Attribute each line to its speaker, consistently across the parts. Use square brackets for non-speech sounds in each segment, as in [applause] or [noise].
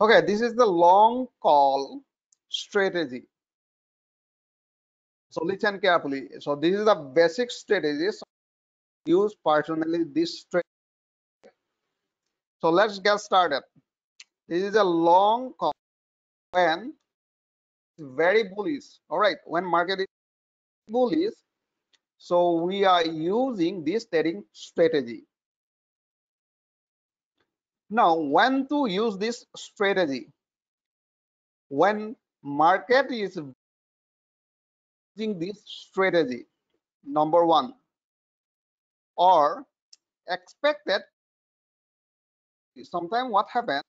Speaker 1: Okay, this is the long call strategy. So listen carefully. So this is the basic strategies use personally this strategy. So let's get started. This is a long call when very bullish. All right, when market is bullish, so we are using this trading strategy. Now, when to use this strategy? When market is using this strategy, number one, or expected, sometimes what happens,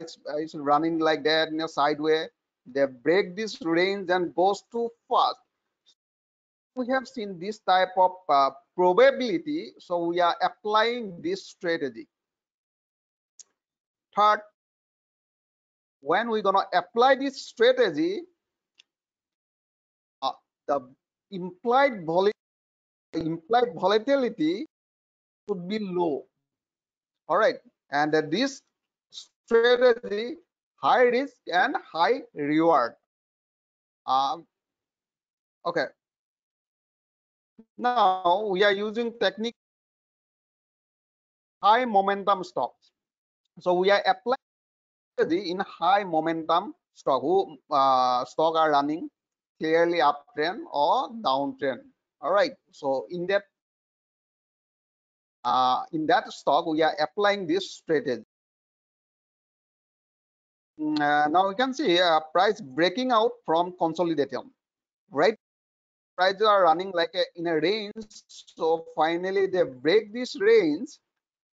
Speaker 1: it's, it's running like that in a sideway, they break this range and goes too fast. We have seen this type of uh, probability, so we are applying this strategy Third, when we're gonna apply this strategy, uh, the implied volatility, implied volatility should be low. All right, and uh, this strategy high risk and high reward. Um, okay. Now we are using technique high momentum stocks. So we are applying the in high momentum stock who uh, stock are running clearly uptrend or downtrend. All right. So in that uh, in that stock, we are applying this strategy. Mm, uh, now we can see uh, price breaking out from consolidation, right? Prices are running like a, in a range. So finally they break this range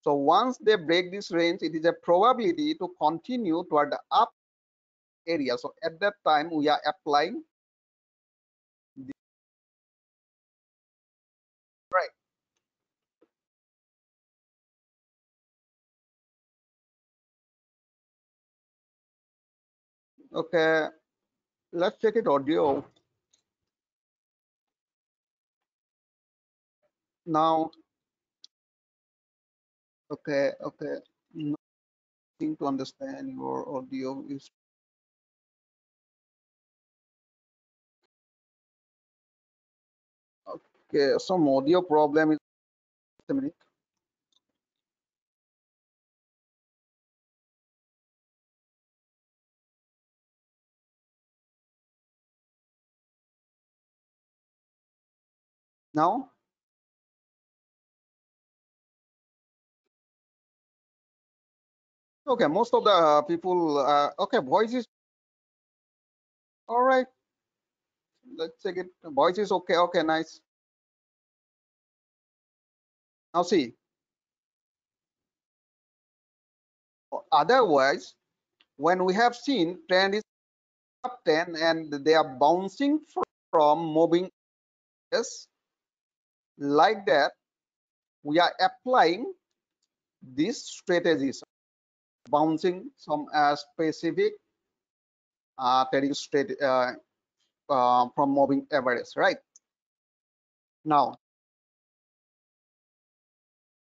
Speaker 1: so once they break this range, it is a probability to continue toward the up area. So at that time, we are applying the right. Okay, let's check it audio. Now Okay, okay. Nothing to understand your audio is okay. Some audio problem is a minute. Now Okay, most of the uh, people, uh, okay, voice is all right. Let's check it. Voice is okay. Okay, nice. Now see. Otherwise, when we have seen trend is up 10 and they are bouncing from moving yes, like that, we are applying these strategies bouncing some uh, specific uh, trading uh, uh, from moving average, right? Now,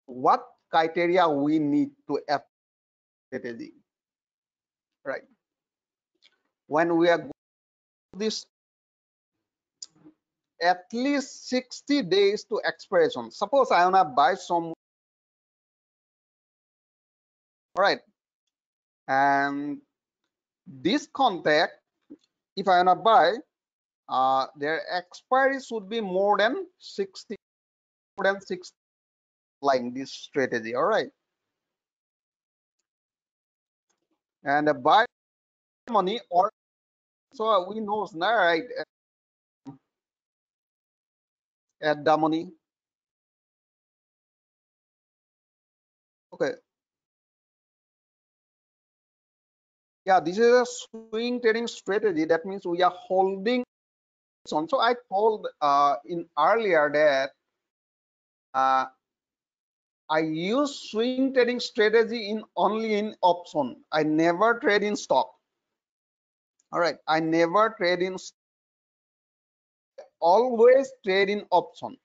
Speaker 1: what criteria we need to apply strategy, right? When we are going this at least 60 days to expiration. Suppose I wanna buy some, all right, and this contract if i wanna buy uh, their expiry should be more than 60 more than 60 like this strategy all right? And uh, buy money or so we know now right at the money. Okay yeah this is a swing trading strategy. That means we are holding on. So i told uh, in earlier that uh, i use swing trading strategy in only in option. I never trade in stock. All right i never trade in always trade in option.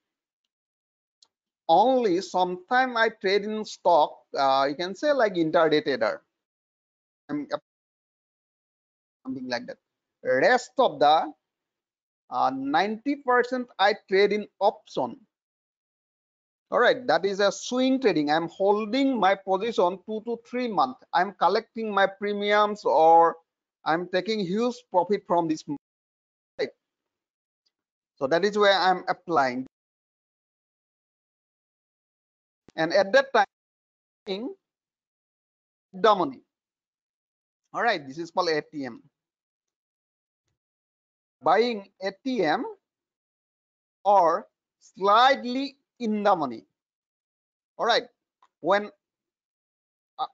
Speaker 1: Only sometime i trade in stock uh, you can say like intraday trader something like that. Rest of the 90% uh, I trade in option. All right, that is a swing trading. I'm holding my position two to three months. I'm collecting my premiums or I'm taking huge profit from this. Right. So that is where I'm applying. And at that time, money. All right, this is called ATM buying ATM or slightly in the money. All right. When, uh,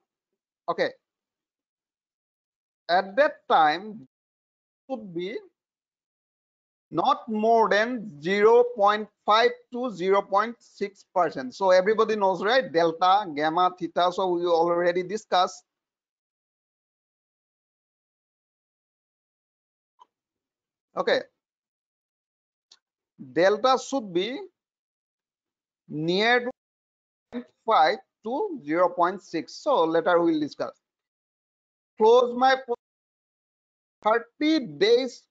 Speaker 1: okay. At that time, would be not more than 0.5 to 0.6 percent so everybody knows right delta gamma theta so we already discussed okay. Delta should be near to 5 to 0.6 so later we'll discuss. Close my 30 days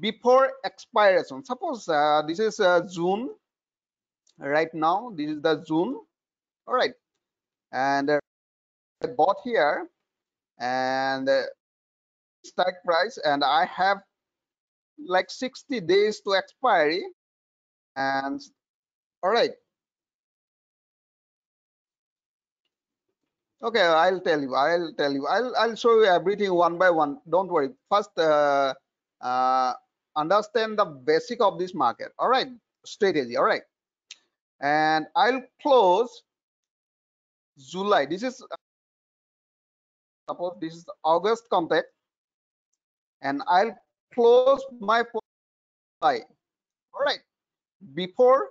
Speaker 1: before expiration. Suppose uh, this is uh, june. Right now this is the june. All right. And uh, i bought here and uh, strike price and i have like 60 days to expiry and all right. Okay i'll tell you i'll tell you i'll i'll show you everything one by one. Don't worry. First uh, uh, understand the basic of this market. All right strategy. All right. And i'll close july. This is suppose this is august contract and i'll close my buy all right. Before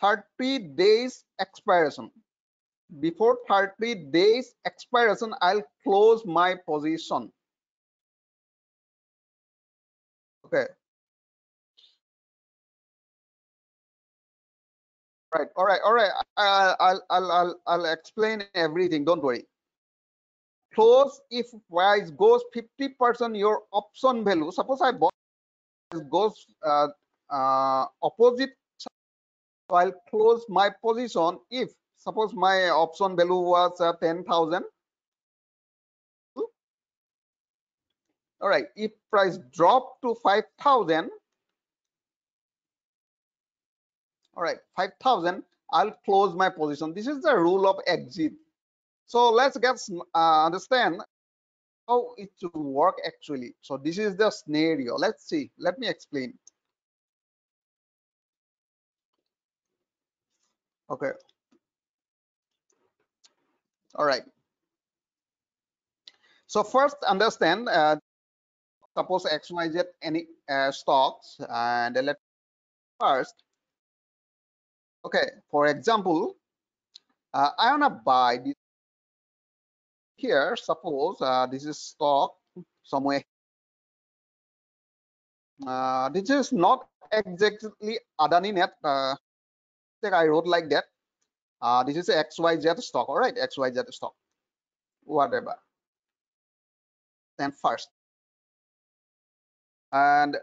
Speaker 1: 30 days expiration. Before 30 days expiration i'll close my position. Okay. Right. All right. All right. I'll i'll i'll, I'll explain everything. Don't worry close if price goes 50 percent your option value. Suppose i bought goes uh, uh, opposite so i'll close my position if suppose my option value was uh, 10000 all right if price drop to 5000 all right 5000 i'll close my position. This is the rule of exit so let's get uh, understand how it will work actually. So this is the scenario. Let's see. Let me explain. Okay. All right. So first understand, uh, suppose XYZ any uh, stocks and let first. Okay, for example, uh, I wanna buy this here suppose uh, this is stock somewhere. Uh, this is not exactly Adani net uh, I wrote like that. Uh, this is XYZ stock all right XYZ stock. Whatever. Then first. And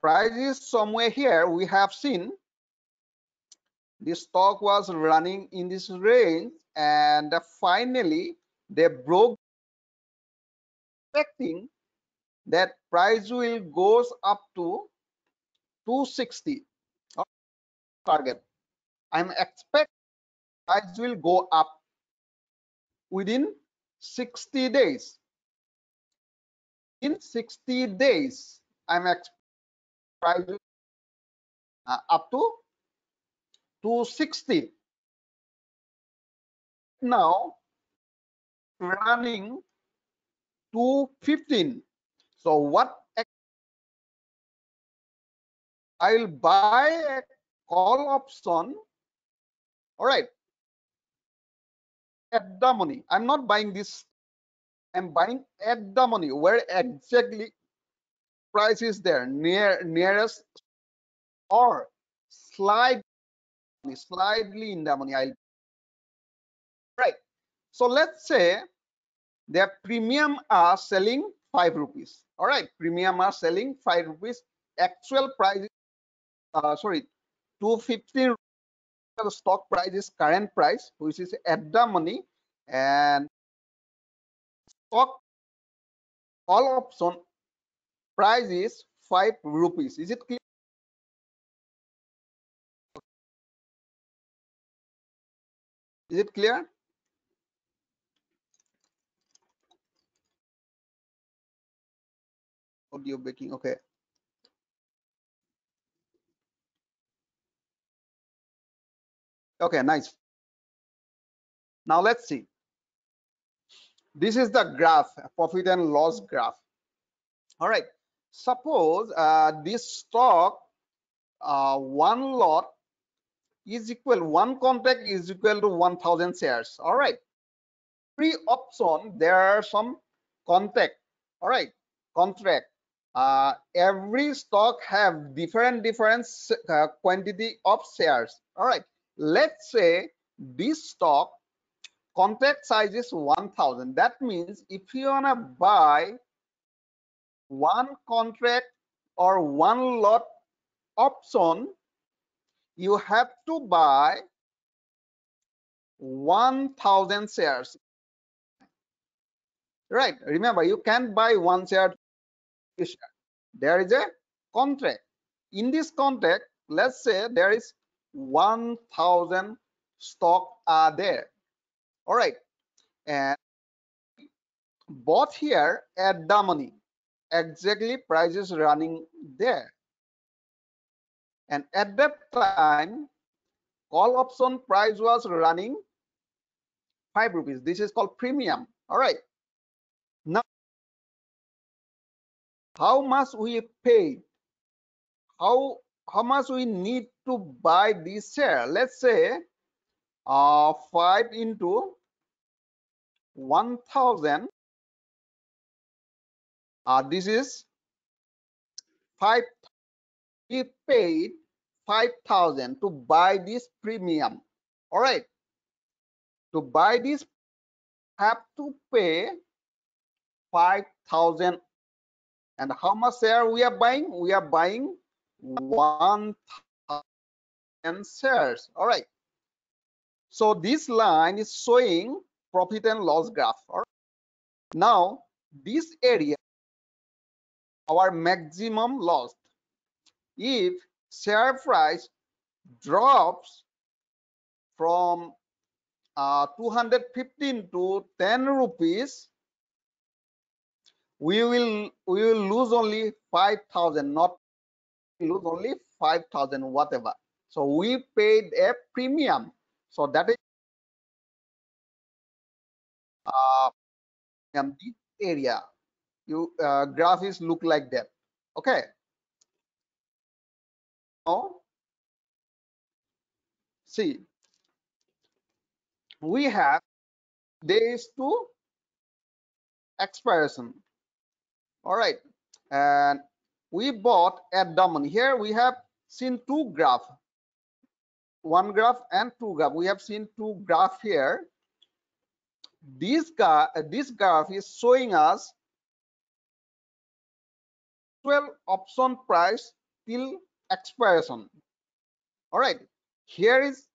Speaker 1: price is somewhere here we have seen this stock was running in this range and finally they broke expecting that price will goes up to 260 target. I'm expect price will go up within 60 days. In 60 days i'm expect price uh, up to 260 now running to 15 so what i'll buy a call option. All right. At the money. I'm not buying this. I'm buying at the money. Where exactly price is there? Near nearest or slide slightly in the money. I'll right. So let's say their premium are selling 5 rupees. All right premium are selling 5 rupees. Actual price uh, sorry 250 the stock price is current price which is at the money and stock call option price is 5 rupees. Is it clear? Is it clear audio breaking okay. Okay nice. Now let's see. This is the graph profit and loss graph. All right. Suppose uh, this stock uh, one lot is equal one contract is equal to 1000 shares. All right. Pre option there are some contract. All right. Contract uh, every stock have different different uh, quantity of shares. All right. Let's say this stock contract size is 1000 that means if you want to buy one contract or one lot option you have to buy 1000 shares. Right. Remember you can't buy one share there is a contract. In this contract let's say there is 1000 stock are there. All right. And bought here at the money. Exactly price is running there. And at that time call option price was running five rupees. This is called premium. All right. Now how much we pay? How how much we need to buy this share? Let's say uh 5 into 1000 uh this is 5 we paid 5000 to buy this premium. All right. To buy this have to pay 5000 and how much share we are buying? We are buying 1000 shares. All right. So this line is showing profit and loss graph. All right. Now this area our maximum loss. If share price drops from uh, 215 to 10 rupees we will we will lose only 5000 not lose only 5000 whatever. So we paid a premium. So that is uh this area. You uh, graph is look like that. Okay. Now see we have days to expiration all right. And we bought at the here we have seen two graph. One graph and two graph. We have seen two graph here. This graph this graph is showing us 12 option price till expiration. All right. Here is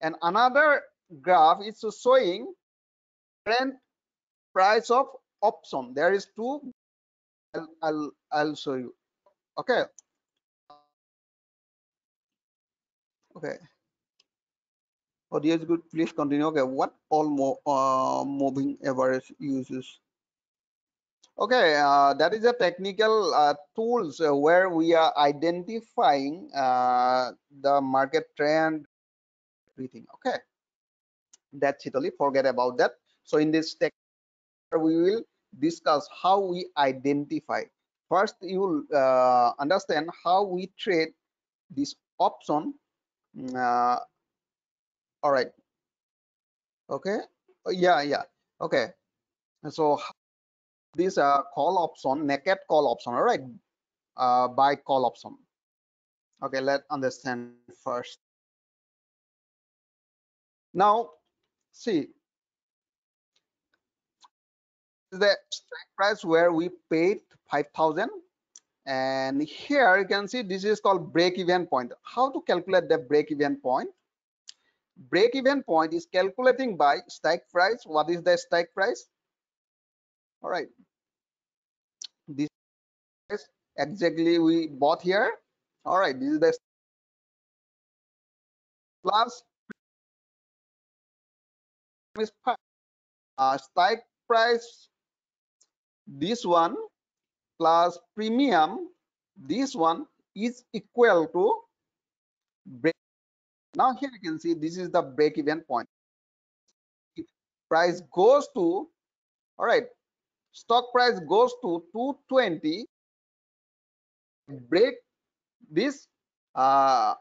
Speaker 1: and another graph is showing current price of option. There is two I'll, I'll i'll show you okay okay audio is good. Please continue. Okay what all mo uh, moving average uses? Okay uh, that is a technical uh, tools uh, where we are identifying uh, the market trend everything. Okay that's it only forget about that. So in this tech we will discuss how we identify. First you will uh, understand how we trade this option. Mm, uh, all right. Okay? Yeah yeah. Okay. So this uh, call option naked call option all right? Uh, buy call option. Okay let's understand first. Now see the strike price where we paid 5000 and here you can see this is called break even point. How to calculate the break even point? Break even point is calculating by strike price. What is the strike price? All right. This is exactly we bought here. All right this is the plus uh, strike price this one plus premium this one is equal to break now here you can see this is the break even point. If price goes to all right stock price goes to 220 break this uh,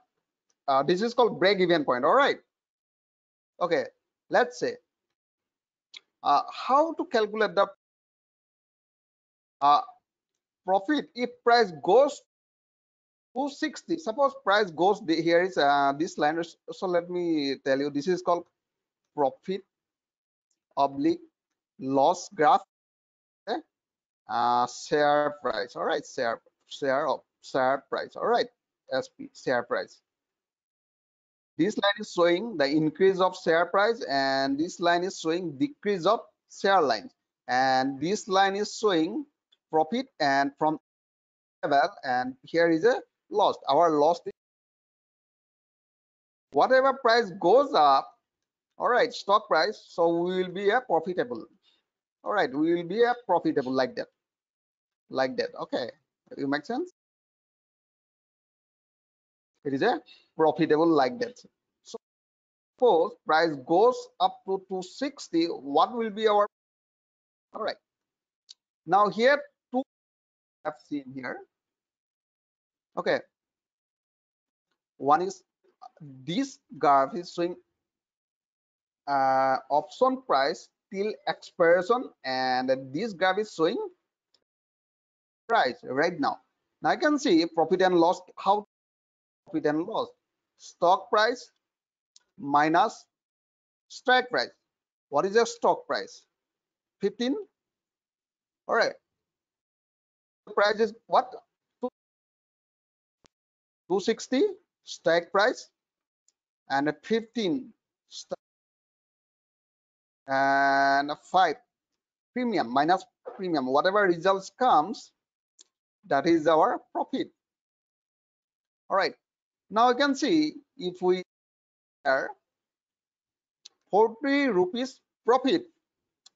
Speaker 1: uh this is called break even point all right. Okay let's say uh, how to calculate the profit if price goes 260 suppose price goes here is uh, this line so let me tell you this is called profit oblique loss graph okay? uh, share price all right share share of share price all right sp share price. This line is showing the increase of share price and this line is showing decrease of share lines and this line is showing profit and from level and here is a loss. Our loss whatever price goes up all right stock price so we will be a profitable. All right we will be a profitable like that. Like that okay. You make sense? It is a profitable like that. So suppose price goes up to 260 what will be our all right now here have seen here. Okay. One is this graph is showing uh, option price till expiration and this graph is showing price right now. Now i can see profit and loss how profit and loss. Stock price minus strike price. What is your stock price? 15 all right price is what? 260 strike price and a 15 and a 5 premium minus premium. Whatever results comes that is our profit. All right. Now you can see if we are 40 rupees profit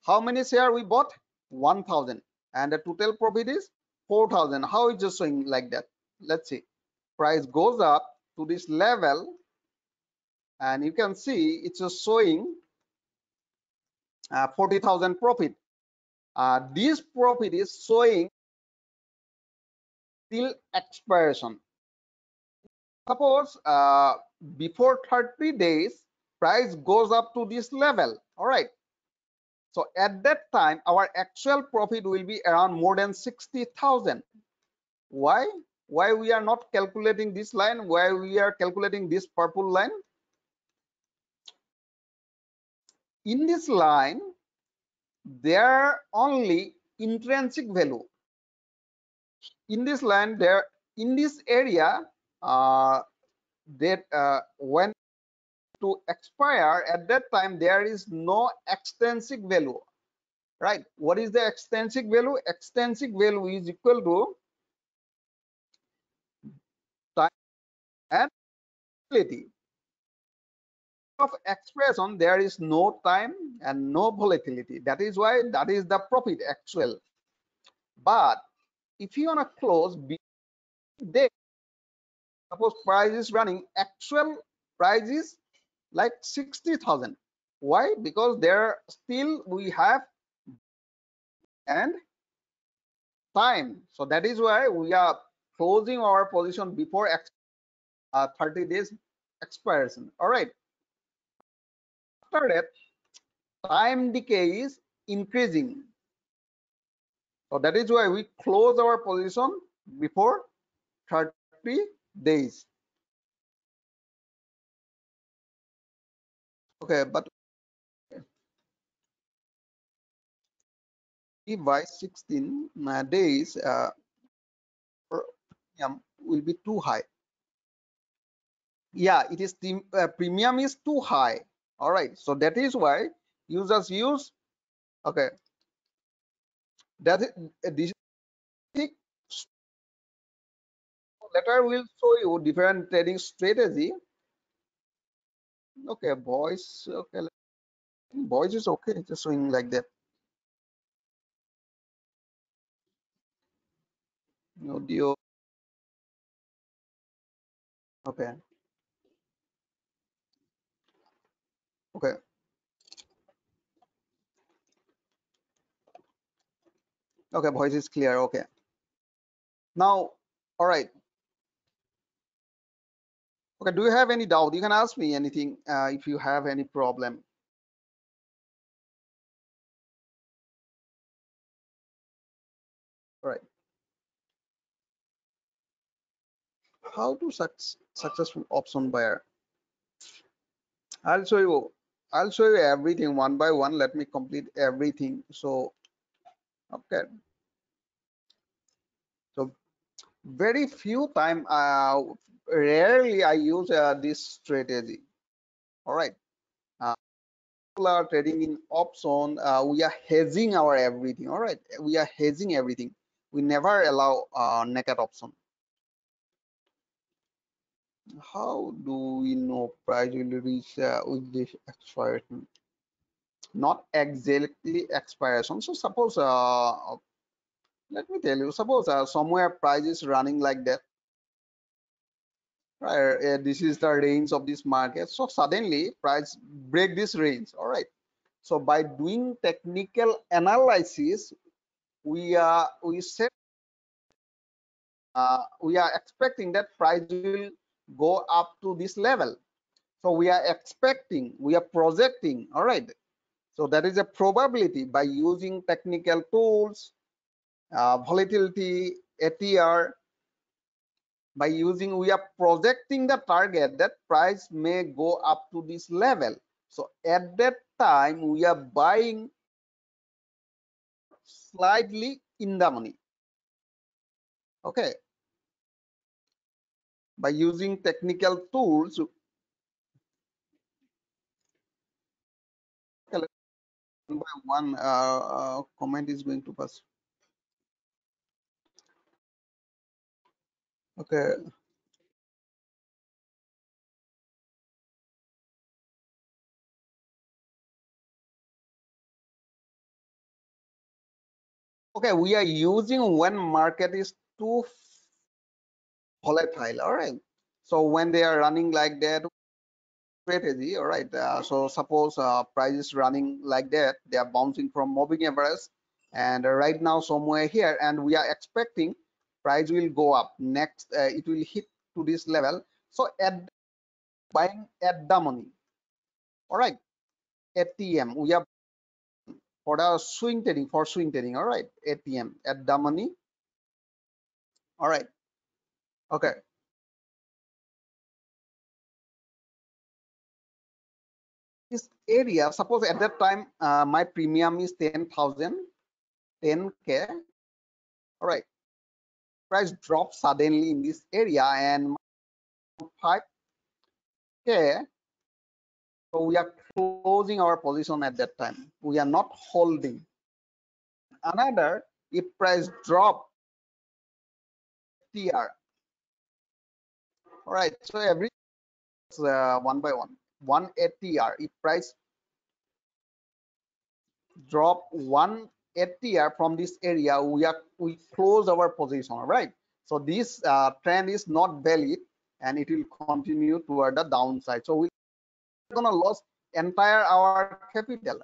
Speaker 1: how many share we bought? 1000 and the total profit is 4000 how is just showing like that? Let's see. Price goes up to this level and you can see it's just showing uh, 40,000 profit. Uh, this profit is showing till expiration. Suppose uh, before 30 days price goes up to this level. All right so at that time our actual profit will be around more than 60,000 why? Why we are not calculating this line? Why we are calculating this purple line? In this line there are only intrinsic value. In this line there in this area uh, that uh, when to expire at that time there is no extrinsic value right? What is the extrinsic value? Extrinsic value is equal to time and volatility of expression there is no time and no volatility. That is why that is the profit actual. But if you want to close day suppose price is running actual price is like 60,000 why? Because there still we have and time. So that is why we are closing our position before uh, 30 days expiration. All right. After that time decay is increasing. So that is why we close our position before 30 days okay but by 16 uh, days uh, premium will be too high. Yeah it is the uh, premium is too high. All right so that is why users use okay. That uh, this later will show you different trading strategy okay boys okay boys is okay just swing like that. Audio okay. Okay. Okay voice is clear okay. Now all right okay do you have any doubt? You can ask me anything uh, if you have any problem. All right how to suc successful option buyer i'll show you i'll show you everything one by one. Let me complete everything. So okay. So very few time uh rarely i use uh, this strategy. All right. Uh, are trading in option uh, we are hedging our everything. All right. We are hedging everything. We never allow naked option how do we know price will reach uh, with this expiration? Not exactly expiration. So suppose uh, let me tell you. Suppose uh, somewhere price is running like that uh, this is the range of this market. So suddenly price break this range. All right. So by doing technical analysis we are we set uh, we are expecting that price will go up to this level. So we are expecting we are projecting. All right. So that is a probability by using technical tools uh, volatility atr by using we are projecting the target that price may go up to this level. So at that time we are buying slightly in the money. Okay. By using technical tools one by one uh, uh, comment is going to pass okay. Okay we are using when market is too volatile all right so when they are running like that strategy all right uh, so suppose uh, price is running like that they are bouncing from moving average and right now somewhere here and we are expecting price will go up. Next uh, it will hit to this level. So at buying at the money. All right. Atm we are for the swing trading for swing trading. All right. Atm at the money. All right. Okay. This area suppose at that time uh, my premium is 10,000 10k all right price drops suddenly in this area and 5k so we are closing our position at that time. We are not holding. Another if price drop tr all right so every uh, one by one one atr if price drop one ATR from this area, we are we close our position, right? So this uh, trend is not valid and it will continue toward the downside. So we're gonna lose entire our capital.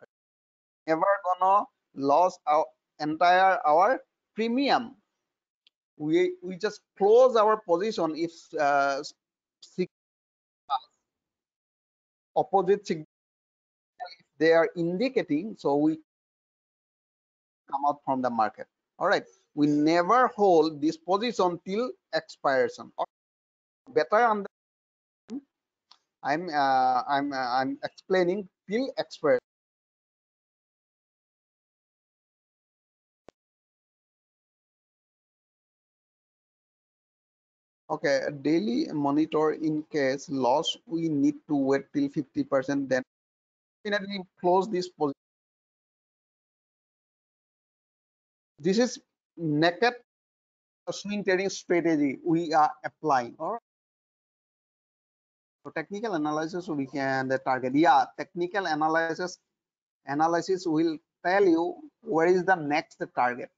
Speaker 1: Never gonna lose our entire our premium. We we just close our position if uh, opposite they are indicating. So we come out from the market. All right. We never hold this position till expiration. Or better on i'm uh, i'm uh, i'm explaining till expiration. Okay. Daily monitor in case loss we need to wait till 50 percent then definitely close this position. This is naked swing trading strategy we are applying. All right. So technical analysis we can the target. Yeah, technical analysis analysis will tell you where is the next target.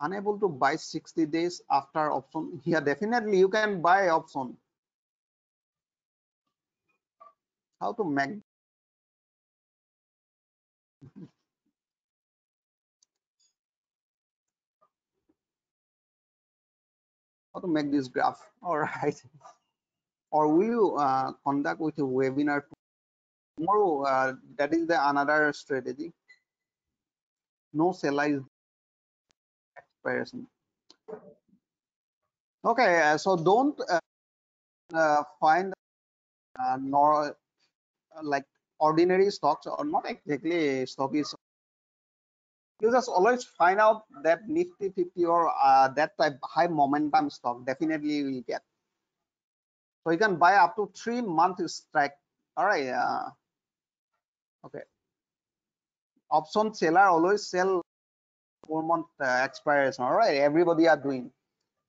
Speaker 1: unable to buy 60 days after option yeah definitely you can buy option how to make how to make this graph? [laughs] All right. Or will you uh, conduct with a webinar tomorrow. Uh, that is the another strategy. No seller is expiration. Okay, uh, so don't uh, uh, find uh, nor like ordinary stocks or not exactly stock is. You just always find out that Nifty 50 or uh, that type high momentum stock definitely will get. So you can buy up to three month strike. All right. Uh, okay. Option seller always sell four month uh, expiration all right everybody are doing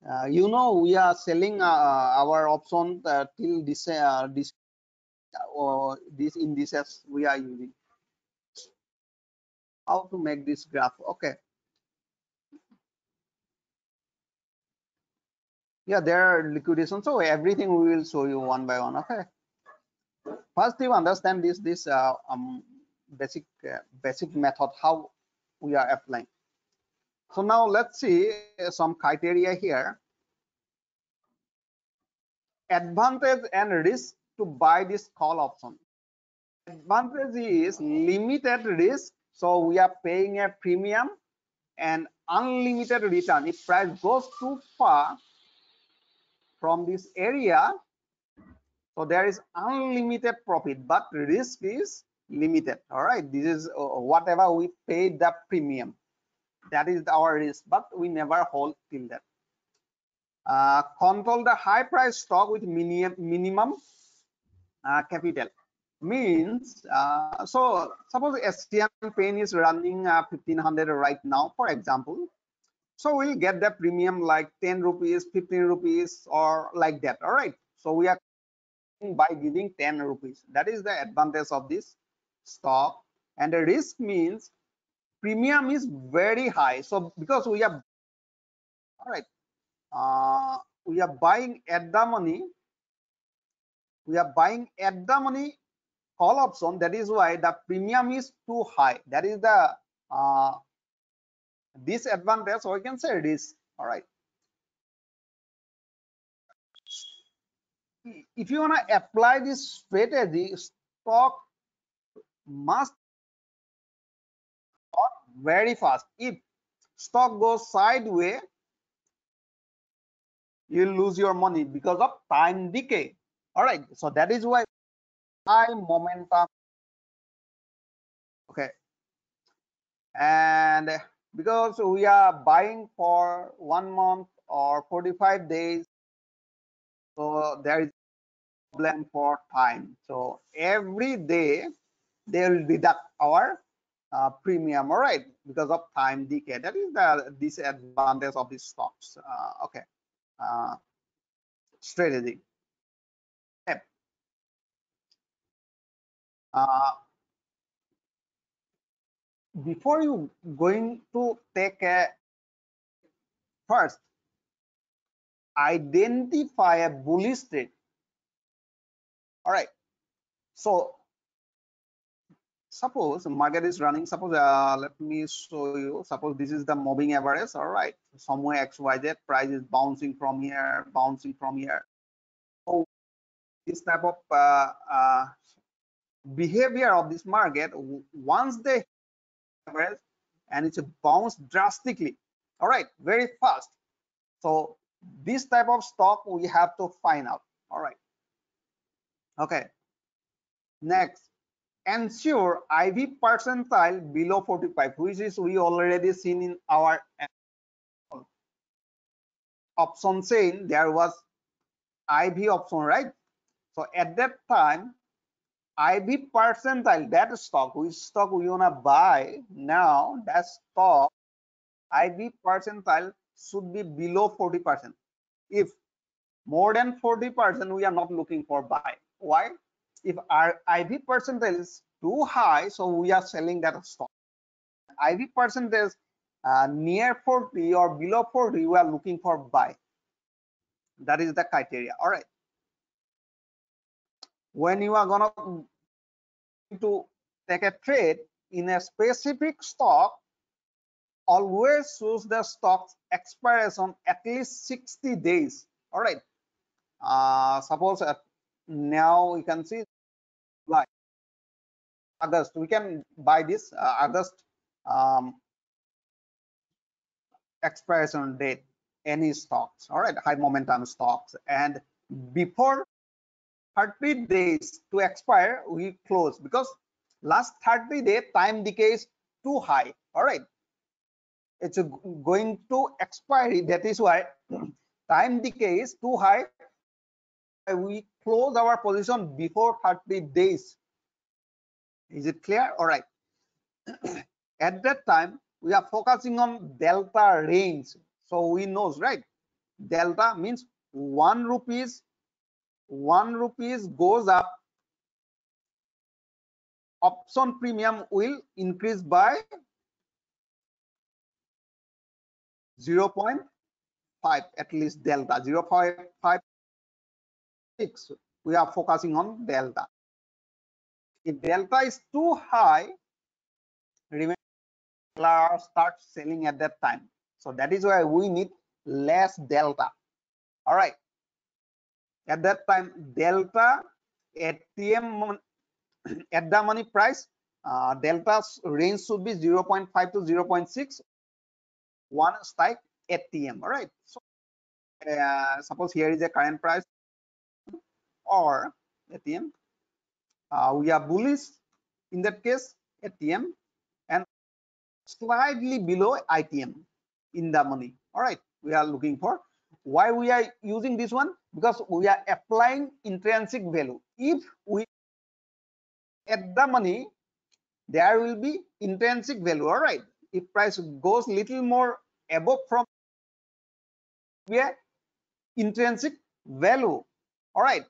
Speaker 1: uh, you know we are selling uh, our option uh, till this this or this indices we are using. How to make this graph? Okay. Yeah there are liquidation so everything we will show you one by one okay? First you understand this this uh, um, basic uh, basic method how we are applying. So now let's see some criteria here. Advantage and risk to buy this call option. Advantage is limited risk. So we are paying a premium and unlimited return. If price goes too far from this area, so there is unlimited profit, but risk is limited. All right, this is uh, whatever we paid the premium that is our risk but we never hold till that uh, control the high price stock with minimum minimum capital means uh, so suppose STM pain is running 1500 uh, right now for example. So we'll get the premium like 10 rupees 15 rupees or like that. All right. So we are by giving 10 rupees. That is the advantage of this stock. And the risk means premium is very high. So because we are all right uh, we are buying at the money we are buying at the money call option. That is why the premium is too high. That is the uh, disadvantage or we can say this all right. If you want to apply this strategy stock must very fast. If stock goes sideways you'll lose your money because of time decay all right so that is why high momentum. Okay. And because we are buying for one month or 45 days so there is problem for time. So every day they will deduct our uh, premium. All right because of time decay. That is the disadvantage of these stocks. Uh, okay. Uh, strategy uh, before you going to take a first identify a bullish trade all right. So suppose market is running suppose uh, let me show you. Suppose this is the moving average. All right. Somewhere xyz price is bouncing from here bouncing from here. So this type of uh, uh, behavior of this market once they average and it's a bounce drastically. All right very fast. So this type of stock we have to find out. All right. Okay. Next. Ensure IV percentile below 45, which is we already seen in our option chain there was iv option right? So at that time iv percentile. That stock which stock we wanna buy now that stock iv percentile should be below 40 percent. If more than 40 percent we are not looking for buy. Why? If our iv percentage is too high so we are selling that stock. Iv percentage uh, near 40 or below 40 we are looking for buy. That is the criteria. All right when you are gonna to take a trade in a specific stock always choose the stock's expiration at least 60 days. All right uh, suppose uh, now we can see like august. We can buy this uh, august um, expiration date any stocks. All right high momentum stocks. And before 30 days to expire we close. Because last 30 day time decay is too high. All right. It's going to expire that is why [clears throat] time decay is too high. We close our position before 30 days. Is it clear? All right. [clears throat] At that time we are focusing on delta range. So we knows right? Delta means one rupees one rupees goes up. Option premium will increase by 0.5 at least delta 0.56 we are focusing on delta. If delta is too high remember start selling at that time. So that is why we need less delta. All right at that time delta atm [clears throat] at the money price uh, delta's range should be 0.5 to 0.6 one strike atm all right so uh, suppose here is a current price or atm uh, we are bullish in that case atm and slightly below itm in the money all right we are looking for why we are using this one? Because we are applying intrinsic value. If we at the money there will be intrinsic value all right if price goes little more above from where intrinsic value all right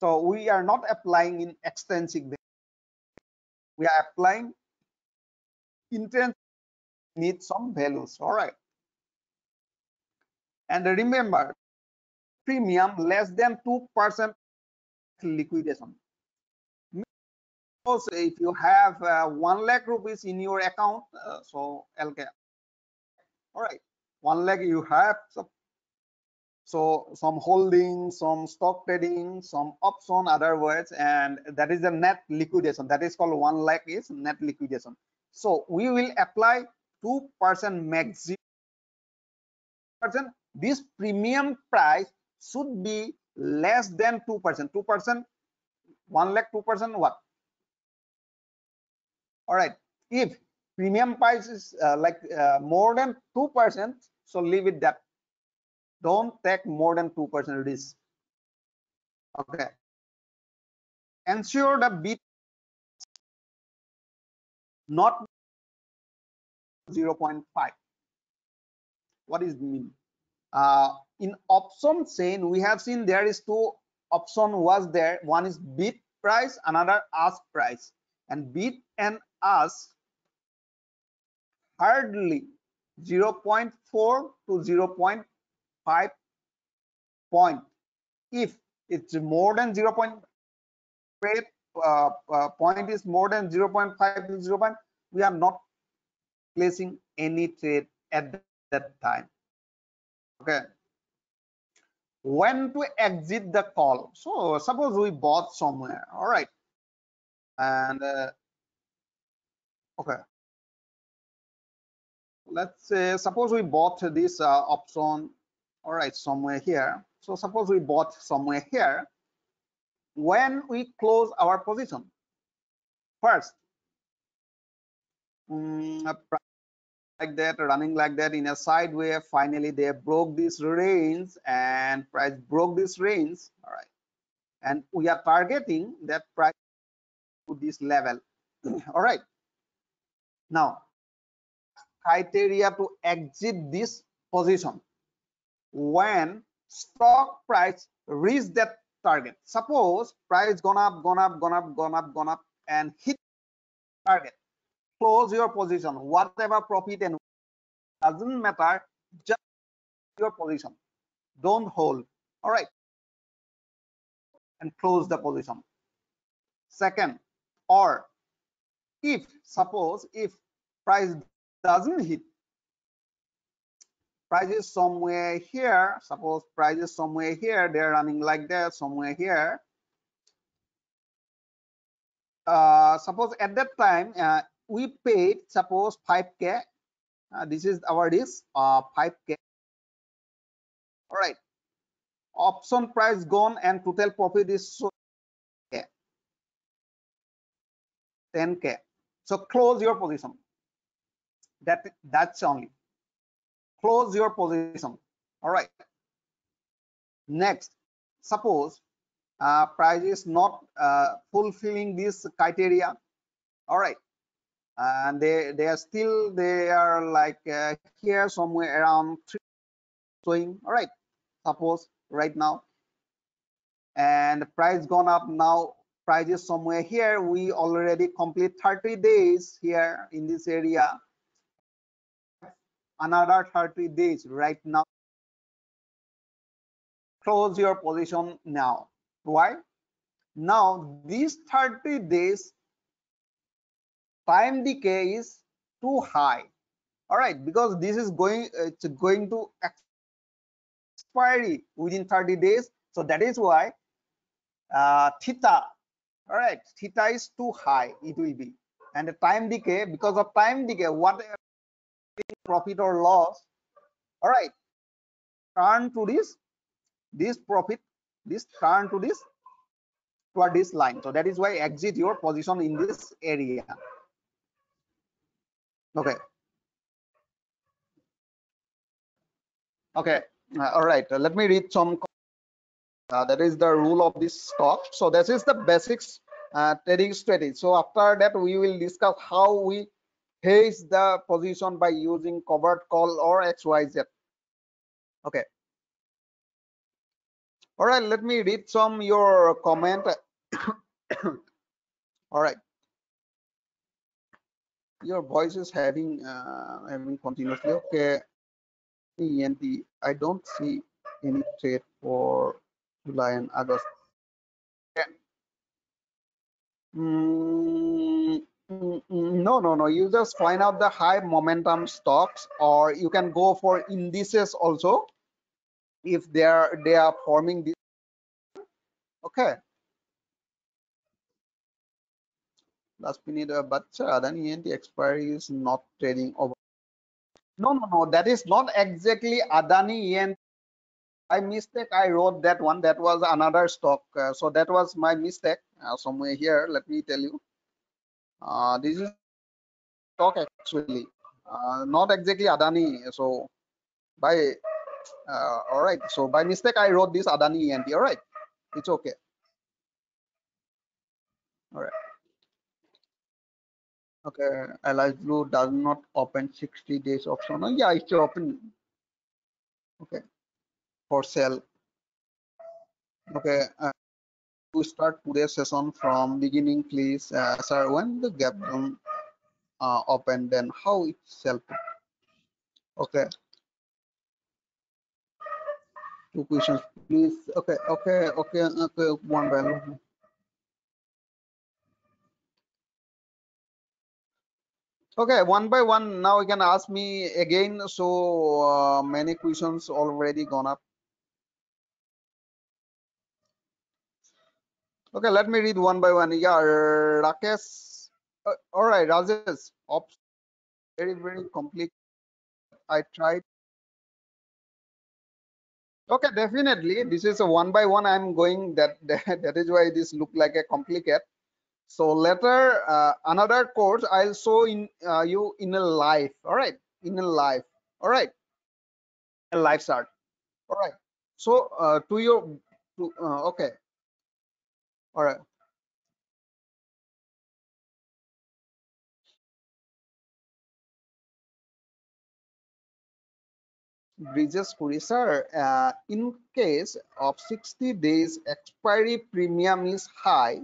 Speaker 1: so we are not applying in extrinsic value. We are applying intrinsic need some values all right and remember premium less than 2% liquidation. Suppose if you have uh, 1 lakh rupees in your account, uh, so LK, all right, 1 lakh you have, so, so some holding, some stock trading, some option, other words, and that is the net liquidation. That is called 1 lakh is net liquidation. So we will apply 2% maximum this premium price should be less than 2%. 2%, 1 lakh 2% what? All right. If premium price is uh, like uh, more than 2%, so leave it that. Don't take more than 2% risk. Okay. Ensure the bid not 0.5. What is the mean? Uh, in option chain we have seen there is two option was there. One is bid price another ask price. And bid and ask hardly 0.4 to 0.5 point if it's more than 0.8 uh, uh, point is more than 0.5 to 0. Point, we are not placing any trade at that time okay. When to exit the call. So suppose we bought somewhere. All right. And uh, okay. Let's say suppose we bought this uh, option. All right somewhere here. So suppose we bought somewhere here. When we close our position. First. Um, like that running like that in a sideway finally they broke this range and price broke this range all right. And we are targeting that price to this level. [clears throat] All right. Now criteria to exit this position. When stock price reach that target suppose price gone up gone up gone up gone up gone up and hit target close your position. Whatever profit and doesn't matter just your position. Don't hold. All right. And close the position. Second or if suppose if price doesn't hit price is somewhere here. Suppose price is somewhere here. They're running like that somewhere here. Uh, suppose at that time uh, we paid suppose 5k uh, this is our this uh 5k all right. Option price gone and total profit is so 10k so close your position. That that's only. Close your position. All right. Next. Suppose uh, price is not uh, fulfilling this criteria. All right and they they are still they are like uh, here somewhere around three showing. All right suppose right now. And the price gone up now price is somewhere here. We already complete 30 days here in this area. Another 30 days right now. Close your position now. Why? Now these 30 days time decay is too high. All right because this is going it's going to expiry within 30 days. So that is why uh, theta all right theta is too high it will be. And the time decay because of time decay what profit or loss all right turn to this this profit this turn to this toward this line. So that is why exit your position in this area okay. Okay uh, all right uh, let me read some uh, that is the rule of this stock. So this is the basics uh, trading strategy. So after that we will discuss how we hedge the position by using covered call or xyz okay. All right let me read some your comment. [coughs] All right your voice is having uh, having continuously okay. Ent i don't see any trade for july and august. Okay. mm, mm, mm, no no no. You just find out the high momentum stocks or you can go for indices also if they are they are forming this. Okay uh, but then ENT expiry is not trading over. No, no, no, that is not exactly Adani ENT. I mistake. I wrote that one. That was another stock. Uh, so that was my mistake uh, somewhere here. Let me tell you. Uh, this is stock actually, uh, not exactly Adani. So by uh, all right. So by mistake, I wrote this Adani ENT. All right, it's okay. All right. Okay, Alice Blue does not open 60 days option. Yeah, it's open. Okay, for sale. Okay, uh, to start today's session from beginning, please, uh, sir. When the gap down uh, open, then how it sell? Okay. Two questions, please. Okay, okay, okay, okay. One value. Okay one by one now you can ask me again. So uh, many questions already gone up. Okay let me read one by one. Yeah rakesh uh, all right rajesh ops very very complete. I tried. Okay definitely this is a one by one i'm going that that, [laughs] that is why this look like a complicate so later uh, another course i'll show in uh, you in a live all right. In a life. All right. A life chart. All right. So uh, to your to, uh, okay. All right. Bridges sir, uh, in case of 60 days expiry premium is high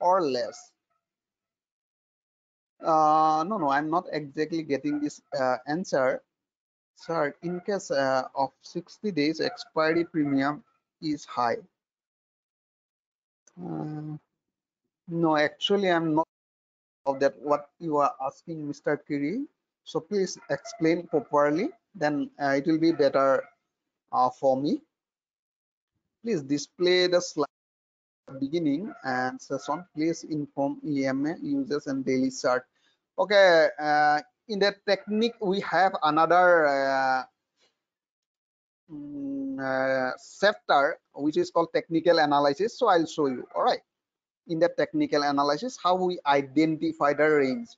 Speaker 1: or less. Uh, no, no, I'm not exactly getting this uh, answer. Sir, in case uh, of 60 days expiry premium is high. Uh, no, actually, I'm not of that what you are asking, Mr. Kiri. So please explain properly, then uh, it will be better uh, for me. Please display the slide beginning and session. Please inform EMA users and daily chart. Okay, uh, in that technique, we have another uh, mm, uh, which is called technical analysis. So I'll show you. All right. In that technical analysis, how we identify the range.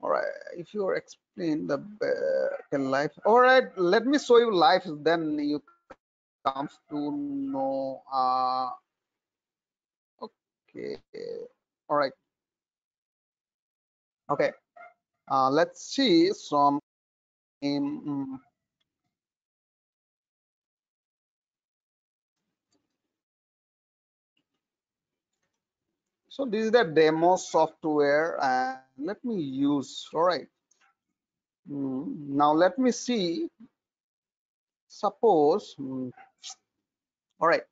Speaker 1: All right. If you explain the uh, life. All right. Let me show you life. Then you comes to know. Uh, okay. All right. Okay. Uh, let's see some. Um, so this is the demo software and let me use all right mm, now let me see suppose mm, all right.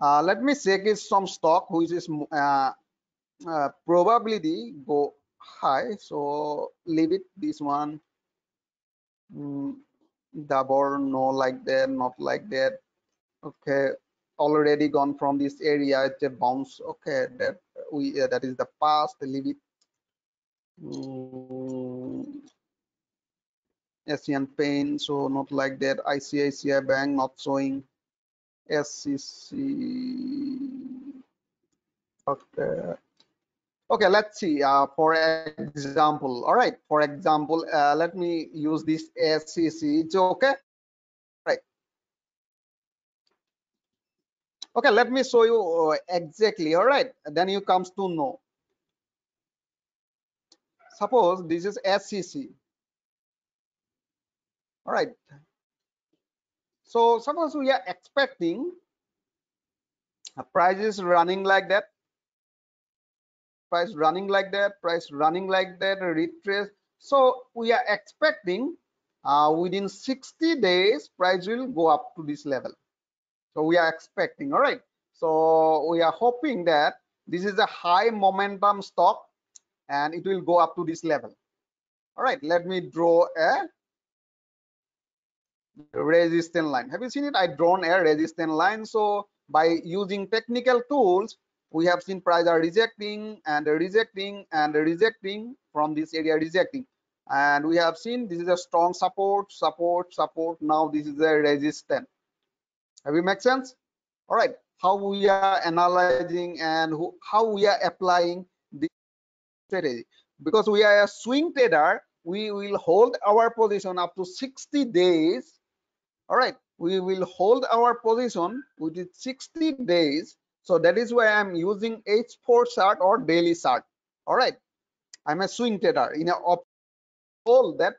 Speaker 1: Uh, let me check is some stock which is uh, uh, probability go high. So leave it this one. Mm, double no like that not like that. Okay. Already gone from this area it's a bounce. Okay that we uh, that is the past leave it. Mm, Asian Paint, so not like that. ICICI Bank not showing. ACC. Okay. Okay, let's see. Uh, for example, all right. For example, uh, let me use this ACC. It's okay. Right. Okay, let me show you uh, exactly. All right. Then you comes to know. Suppose this is ACC. All right. So suppose we are expecting a price is running like that price running like that price running like that retrace. So we are expecting uh, within 60 days price will go up to this level. So we are expecting all right. So we are hoping that this is a high momentum stock and it will go up to this level. All right let me draw a resistance line. Have you seen it? I drawn a resistance line. So by using technical tools we have seen price are rejecting and rejecting and rejecting from this area rejecting. And we have seen this is a strong support support support. Now this is a resistance have you make sense? All right. How we are analyzing and who, how we are applying the strategy. Because we are a swing trader we will hold our position up to 60 days all right we will hold our position within 60 days. So that is why i'm using h4 chart or daily chart all right i'm a swing trader in a all that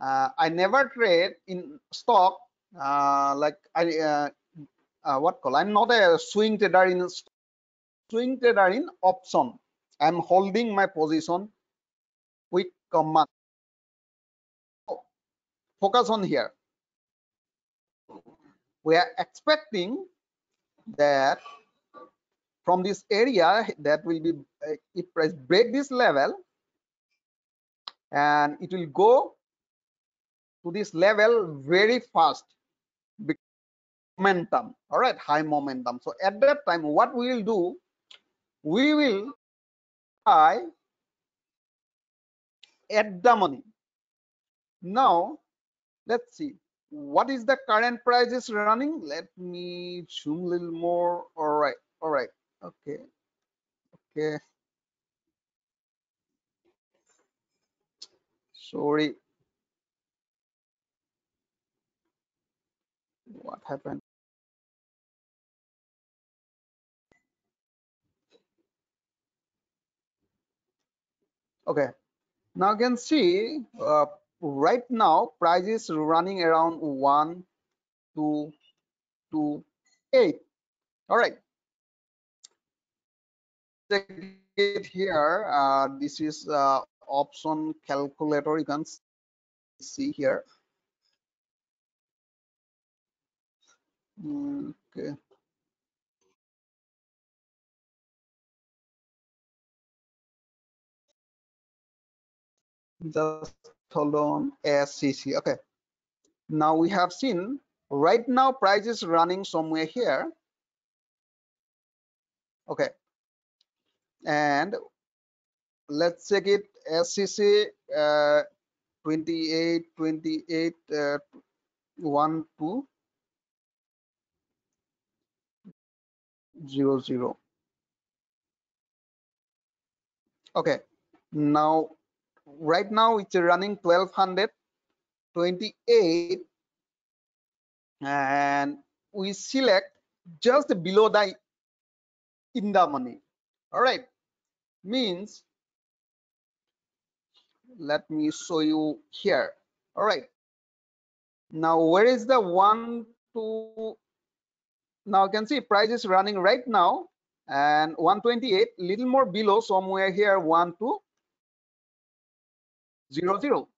Speaker 1: uh, i never trade in stock uh, like i uh, uh, what call i'm not a swing trader in swing trader in option. I'm holding my position with command. Focus on here we are expecting that from this area that will be uh, if price break this level and it will go to this level very fast momentum all right high momentum. So at that time what we will do we will buy at the money. Now let's see what is the current price is running? Let me zoom a little more. All right all right. Okay okay. Sorry. What happened? Okay. Now you can see uh, right now price is running around one two two eight. All right. Check it here uh, this is uh, option calculator. You can see here. Okay. Just hold on acc okay. Now we have seen right now price is running somewhere here. Okay. And let's check it. Acc uh, 28 28 uh, 1 2 0 0 okay. Now right now it's running 1228 and we select just below the in the money all right means let me show you here. All right now where is the one to now you can see price is running right now and 128 little more below somewhere here one to zero zero.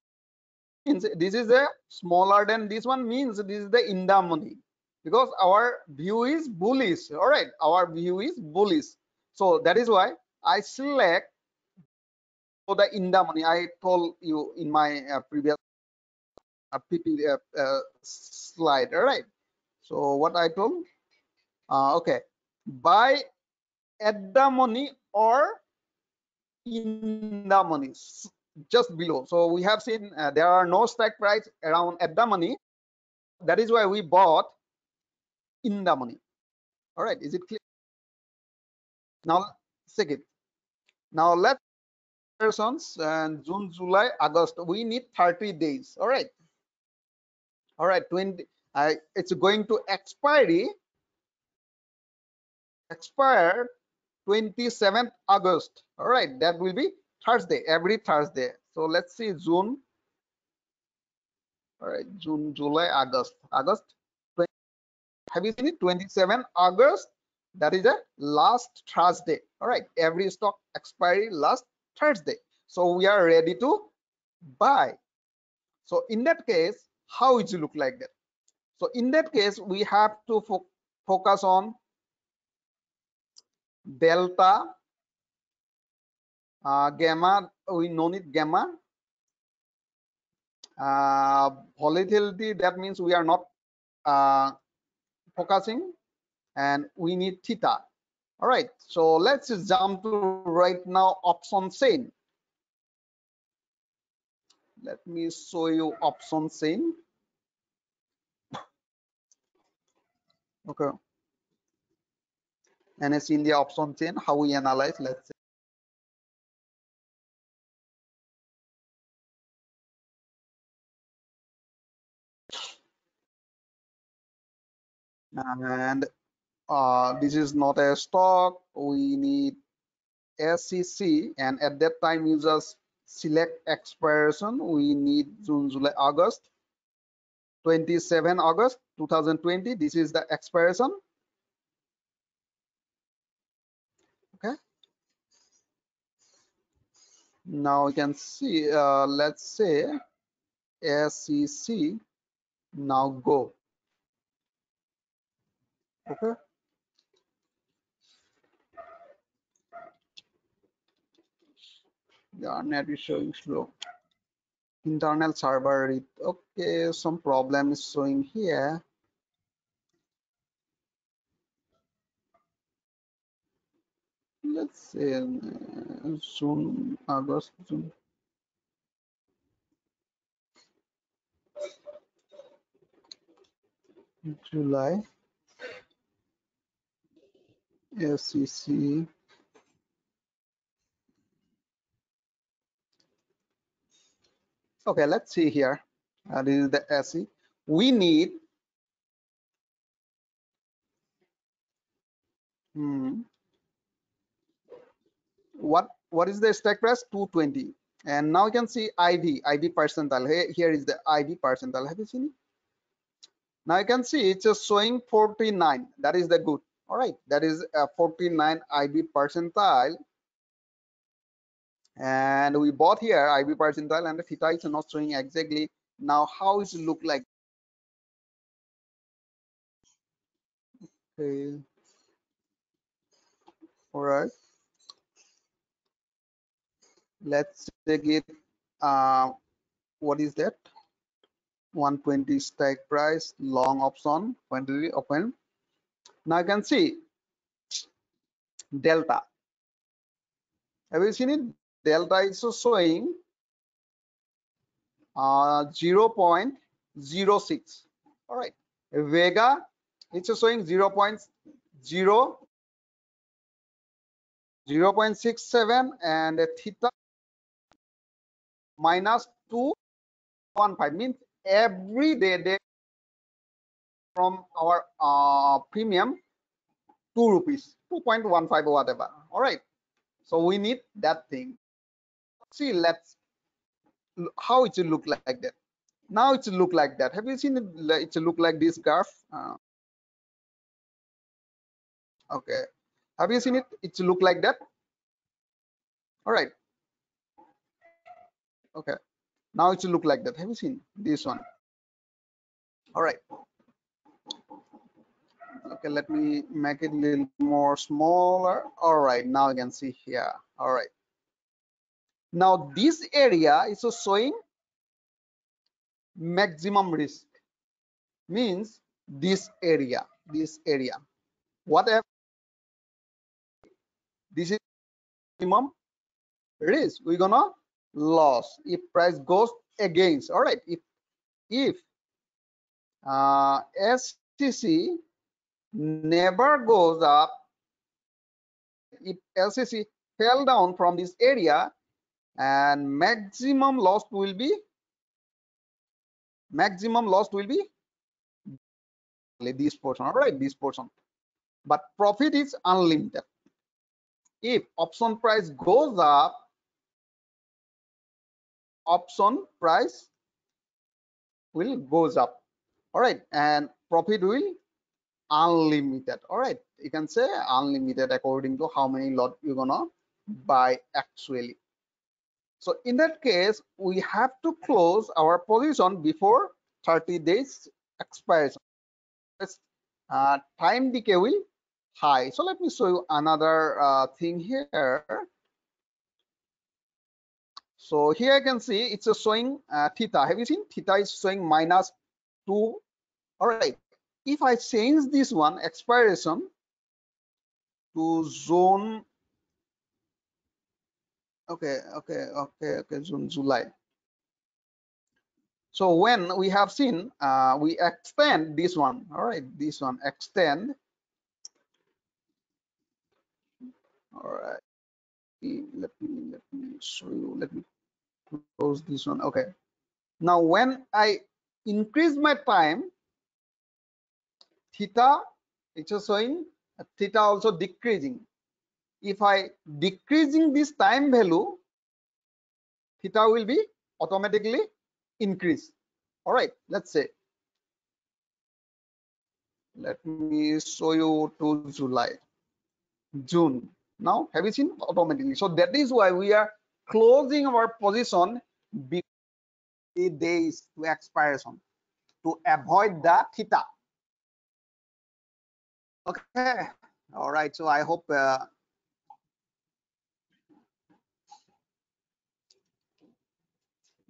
Speaker 1: This is a smaller than this one means this is the in money. Because our view is bullish. All right our view is bullish. So that is why i select for the in money. I told you in my uh, previous uh, pp uh, uh, slide. All right so what i told? Uh, okay. Buy at the money or in the money just below. So we have seen uh, there are no strike price around at the money. That is why we bought in the money. All right is it clear? Now second now let's persons and june july august we need 30 days. All right. All right 20 I, it's going to expiry expire 27th august. All right that will be thursday every thursday. So let's see june. All right june july august. August 20, have you seen it? 27 august. That is the last thursday. All right every stock expiry last thursday. So we are ready to buy. So in that case how it look like that? So in that case we have to fo focus on delta uh, gamma we know it gamma uh, volatility that means we are not uh, focusing and we need theta. All right so let's jump to right now option chain. Let me show you option chain. Okay. And it's in the option chain how we analyze let's say and uh, this is not a stock. We need acc and at that time you just select expiration. We need june july august. 27 august 2020 this is the expiration. Okay. Now you can see uh, let's say acc now go okay the net is showing slow. Internal server read. Okay some problem is showing here. Let's say uh, June, August, June. July, SEC, okay let's see here. Uh, this is the SE we need hmm, what what is the strike price? 220 and now you can see IV IV percentile. Here, here is the IV percentile. Have you seen it? Now you can see it's just showing 49 that is the good all right that is a 49 iv percentile. And we bought here iv percentile and the theta is not showing exactly. Now how it look like? Okay. All right. Let's take it uh what is that? 120 strike price long option quantity open now you can see delta. Have you seen it? Delta is showing uh 0.06 all right. Vega it's showing 0. 0 0.67 and theta minus 215 means every day they from our uh, premium 2 rupees 2.15 whatever. All right. So we need that thing. See let's how it should look like that. Now it should look like that. Have you seen it? It should look like this graph? Uh, okay. Have you seen it? It should look like that? All right. Okay. Now it should look like that. Have you seen this one? All right okay let me make it a little more smaller. All right now you can see here. All right. Now this area is showing maximum risk. Means this area this area. Whatever this is minimum risk? We're gonna loss if price goes against all right. If if uh acc never goes up. If acc fell down from this area and maximum loss will be maximum loss will be this portion all right this portion. But profit is unlimited. If option price goes up option price will goes up. All right and profit will unlimited all right you can say unlimited according to how many lot you're gonna buy actually so in that case we have to close our position before 30 days expiration uh, time decay will high so let me show you another uh, thing here so here I can see it's a showing uh, theta. Have you seen theta is showing minus two? All right. If I change this one expiration to zone, okay, okay, okay, okay, June, July. So when we have seen, uh, we extend this one. All right, this one extend. All right. Let me let me show you. Let me close this one okay now when i increase my time theta it's showing theta also decreasing. If i decreasing this time value theta will be automatically increase. All right let's say. Let me show you to july june. Now have you seen automatically? So that is why we are closing our position before days to expiration to avoid the theta okay. All right so i hope uh,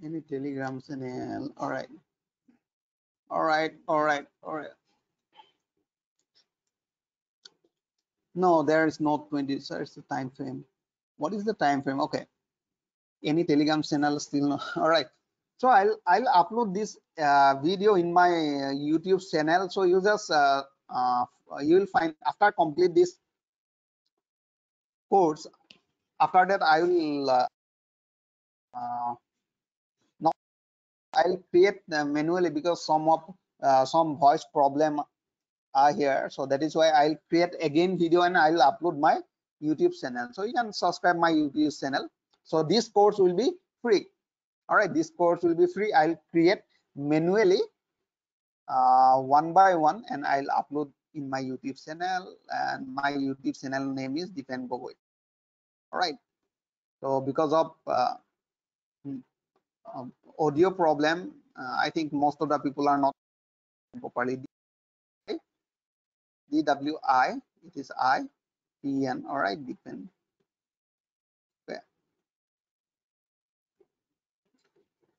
Speaker 1: any telegram channel all right. All right all right all right. No there is no 20 so it's the time frame. What is the time frame? Okay. Any telegram channel still no. All right. So i'll i'll upload this uh, video in my uh, youtube channel. So you just uh, uh, you will find after complete this course after that i will uh, uh, I'll create uh, manually because some of uh, some voice problem are here. So that is why I'll create again video and I'll upload my YouTube channel. So you can subscribe my YouTube channel. So this course will be free. All right, this course will be free. I'll create manually uh, one by one and I'll upload in my YouTube channel and my YouTube channel name is Dipen Gogoi. All right. So because of uh, hmm, um, audio problem, uh, I think most of the people are not properly. DWI, it is I, PN, all right, Dipen. Okay.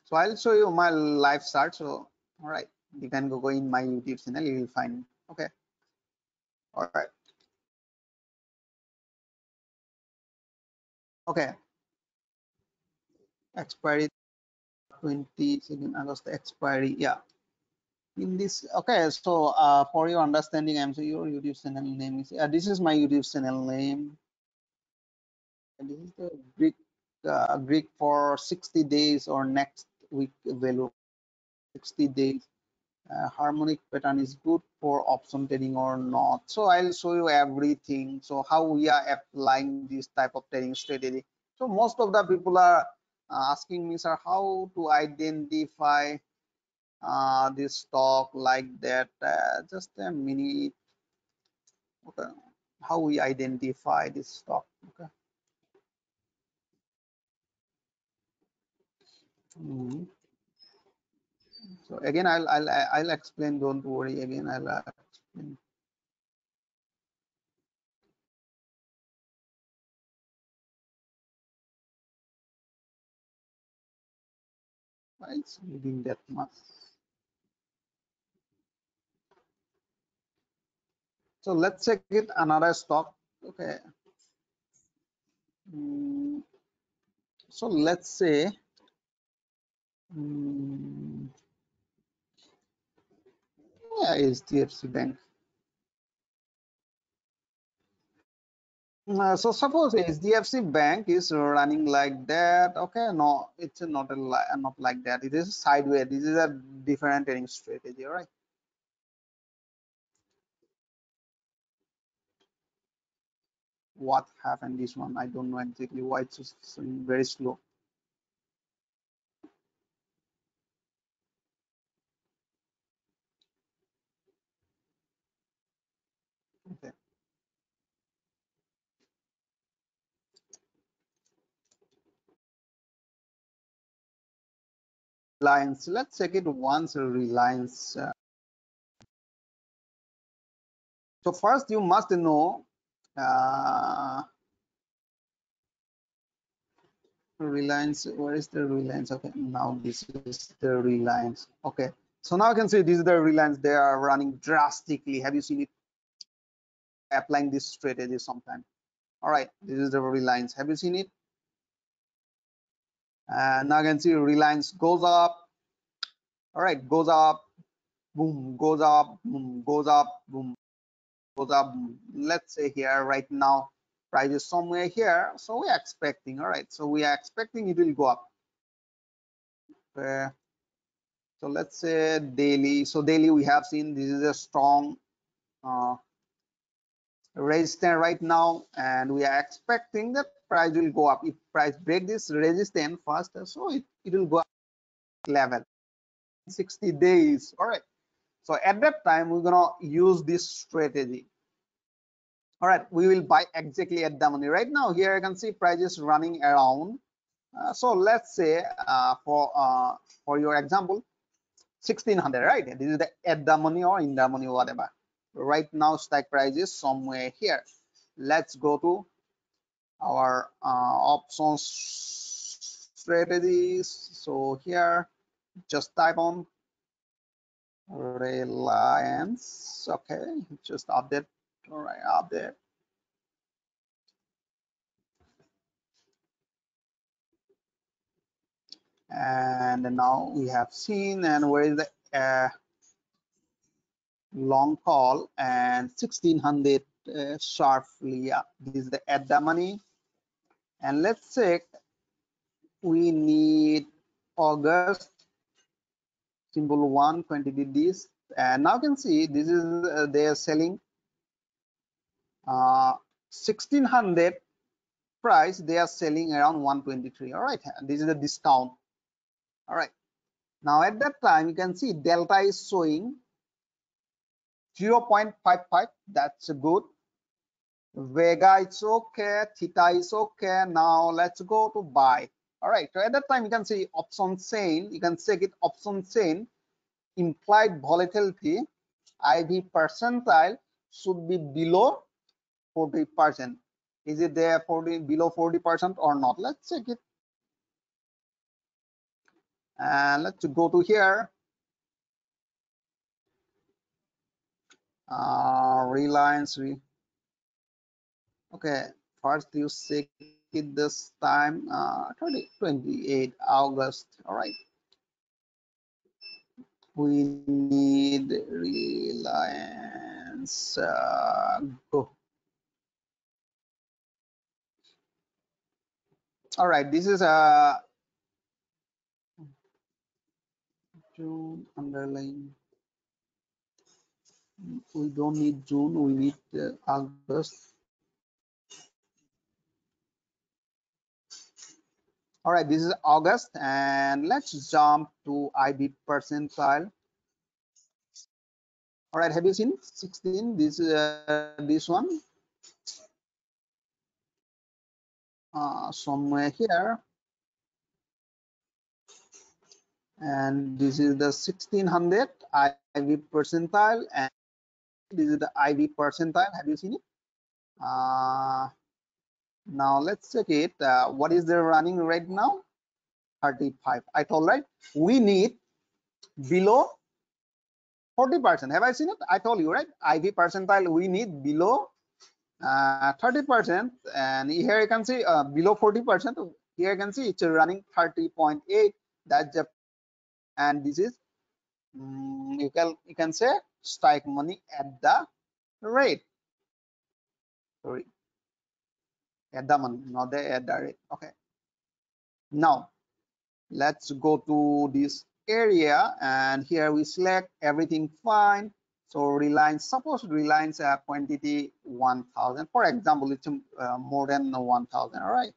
Speaker 1: So I'll show you my live start. So, all right, you can in my YouTube channel, you will find, okay. All right. Okay. Expiry 22nd August expiry. Yeah. In this, okay. So uh, for your understanding, I'm so your YouTube channel name is. Uh, this is my YouTube channel name. And this is the Greek uh, Greek for 60 days or next week value 60 days uh, harmonic pattern is good for option trading or not. So i'll show you everything. So how we are applying this type of trading strategy. So most of the people are uh, asking me sir how to identify uh, this stock like that? Uh, just a minute. Okay. How we identify this stock. Okay. Mm -hmm. So again, I'll I'll I'll explain. Don't worry. Again, I'll explain. Why it's reading that much? So let's check it another stock. Okay. Mm. So let's say. Mm, yeah, HDFC Bank. Uh, so suppose HDFC Bank is running like that. Okay, no, it's not a not like that. It is sideways. This is a different trading strategy, right? What happened this one? I don't know exactly why it's very slow. Reliance. Let's check it once. Reliance. Uh, so first, you must know uh, Reliance. Where is the Reliance? Okay, now this is the Reliance. Okay, so now I can see this is the Reliance. They are running drastically. Have you seen it? applying this strategy sometime. All right, this is the reliance. Have you seen it? And now you can see reliance goes up. All right, goes up, boom, goes up, boom, goes up, boom, goes up. Boom. Let's say here right now, price is somewhere here. So we are expecting, all right. So we are expecting it will go up. Okay. So let's say daily. So daily we have seen this is a strong uh, resistance right now and we are expecting that price will go up. If price break this resistance first so it, it will go up level. 60 days all right. So at that time we're gonna use this strategy. All right we will buy exactly at the money. Right now here you can see price is running around. Uh, so let's say uh, for uh, for your example 1600 right? This is the at the money or in the money whatever. Right now strike price is somewhere here. Let's go to our uh, options strategies so here just type on reliance. Okay just update. All right update. And now we have seen and where is the uh, long call and 1600 uh, sharply yeah this is the at the money. And let's say we need august symbol one quantity this and now you can see this is uh, they are selling uh 1600 price they are selling around 123 all right this is the discount. All right. Now at that time you can see delta is showing 0.55 that's good vega it's okay. Theta is okay. Now let's go to buy. All right so at that time you can see option chain. You can check it option chain. Implied volatility iv percentile should be below 40 percent. Is it there 40 below 40 percent or not? Let's check it. And let's go to here. Uh reliance re okay first you check it this time uh 20 28 august all right. We need reliance uh, go. All right this is a june underline. We don't need june we need uh, august all right this is august and let's jump to iv percentile. All right have you seen 16 this uh, this one. Uh, somewhere here. And this is the 1600 IV percentile and this is the IV percentile. Have you seen it? Uh, now let's check it. Uh, what is the running right now? 35 I told right? We need below 40 percent. Have I seen it? I told you right? IV percentile we need below uh, 30 percent. And here you can see uh, below 40 percent. Here you can see it's running 30.8 that's the and this is um, you can you can say strike money at the rate. Sorry at the money not the at the rate okay. Now let's go to this area and here we select everything fine. So reliance suppose reliance uh, quantity 1000 for example it's uh, more than 1000 all right.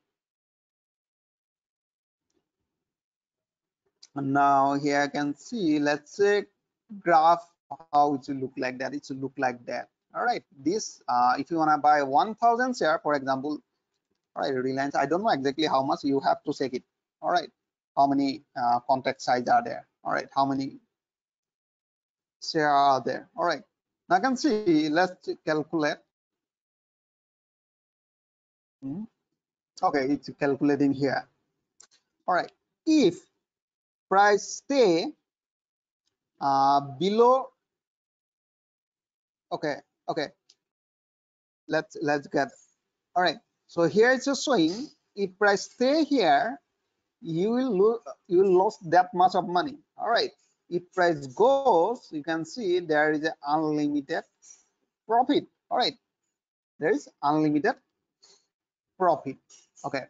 Speaker 1: And now here i can see let's say graph how it will look like that. It will look like that. All right. This uh, if you want to buy 1000 share for example right reliance. I don't know exactly how much you have to take it. All right. How many uh, size are there? All right. How many share are there? All right. Now i can see. Let's calculate. Hmm. okay. It's calculating here. All right. If price stay uh, below okay. Okay. Let's let's get all right so here it's showing if price stay here you will lose you will lose that much of money. All right. If price goes you can see there is unlimited profit. All right. There is unlimited profit. Okay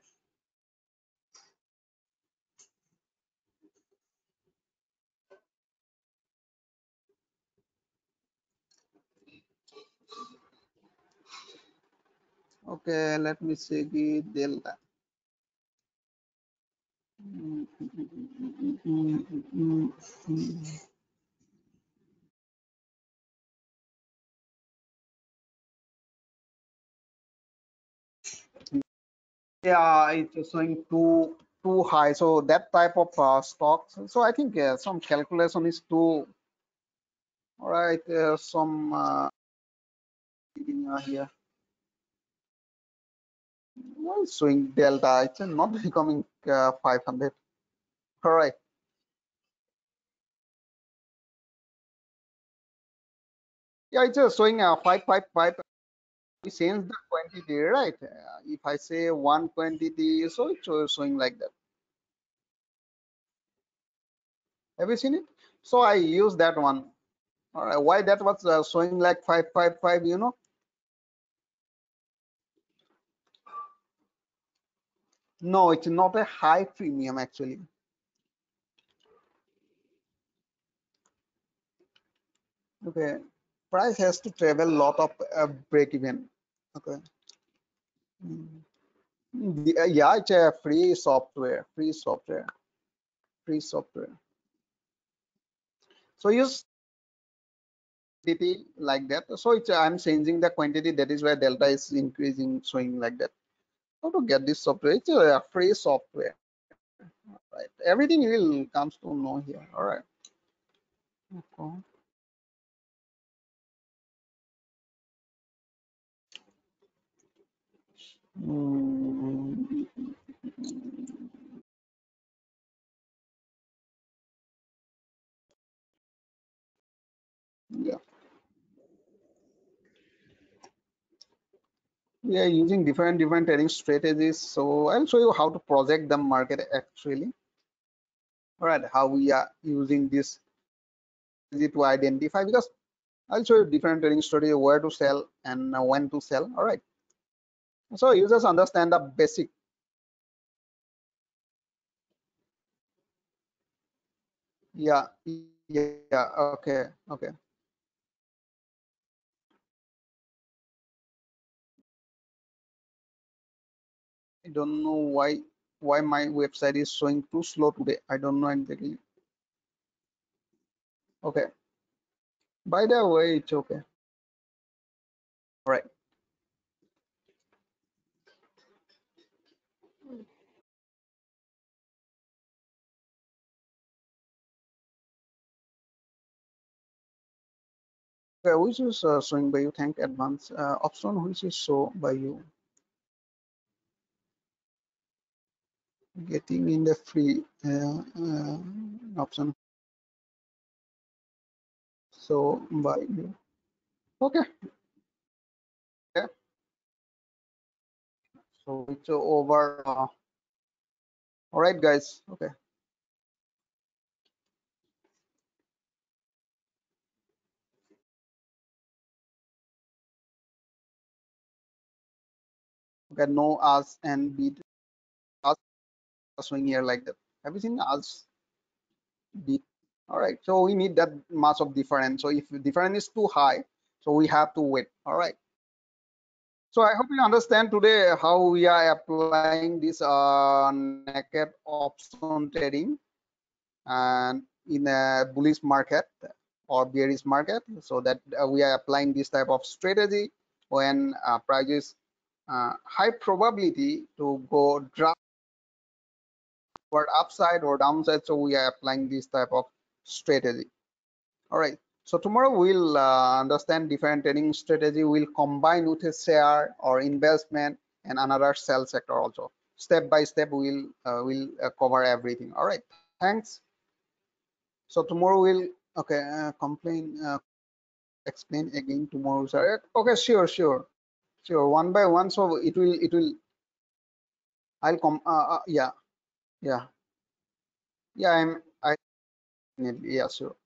Speaker 1: okay let me see the delta yeah it's showing too too high. So that type of uh, stocks so i think uh, some calculation is too all right uh, some uh, here well, swing delta it's not [laughs] becoming uh, 500 all right. Yeah it's just showing uh, 555 we change the quantity right? Uh, if i say one quantity so it's showing like that. Have you seen it? So i use that one. All right why that was uh, showing like 555 you know No, it's not a high premium actually. okay. Price has to travel lot of uh, break even okay. Mm. uh, yeah it's a free software free software free software. So use like that. So it's i'm changing the quantity that is why delta is increasing showing like that how to get this software. It's a free software. Right. Everything will comes to know here. All right. Okay. Mm. yeah we are using different different trading strategies. So i'll show you how to project the market actually. All right how we are using this to identify because i'll show you different trading strategy where to sell and when to sell. All right so users understand the basic yeah yeah okay okay I don't know why why my website is showing too slow today. I don't know exactly. Okay. By the way, it's okay. All right. Okay, which is uh, showing by you? Thank advance uh, option which is show by you. Getting in the free uh, uh, option. So by. Okay. Okay. So it's over. Uh, all right, guys. Okay. Okay. No as and as showing here like that. Have you seen beat? All right. So we need that much of difference. So if difference is too high, so we have to wait. All right. So I hope you understand today how we are applying this uh, naked option trading and in a bullish market or bearish market so that uh, we are applying this type of strategy when uh, prices uh, high probability to go drop upside or downside so we are applying this type of strategy all right so tomorrow we'll uh, understand different trading strategy. We'll combine with a share or investment and another sell sector also. Step by step, we'll uh, we'll uh, cover everything. All right. Thanks. So tomorrow we'll okay uh, complain uh, explain again tomorrow, sir. Okay, sure, sure, sure. One by one. So it will it will. I'll come. Uh, yeah, yeah, yeah. I'm I. Yeah, sure.